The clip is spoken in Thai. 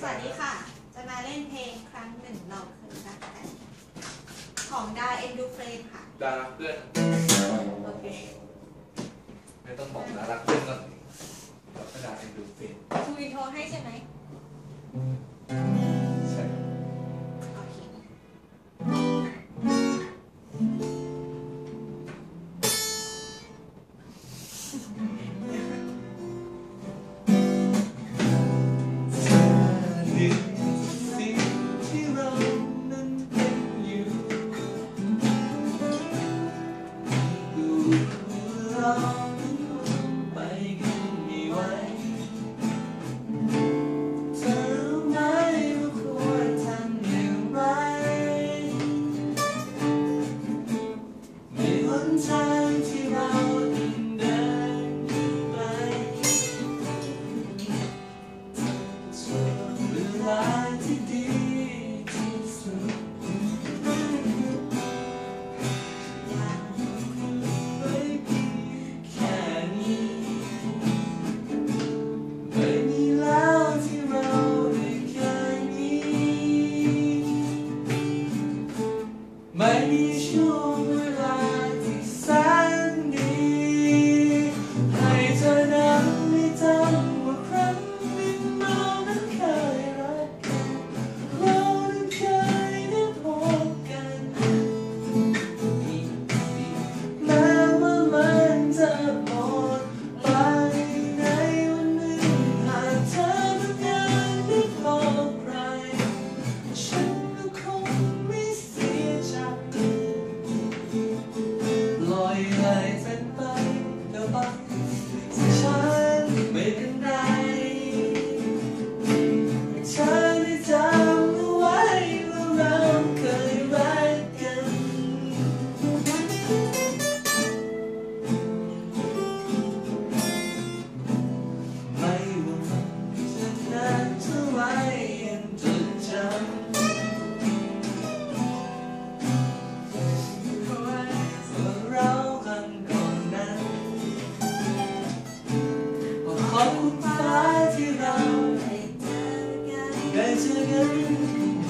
สวัสดีค่ะ จะมาเล่นเพลงครั้งหนึ่งเราเคยรักกัน ของดาเอ็นดูเฟรนค่ะ ดาเพื่อน again.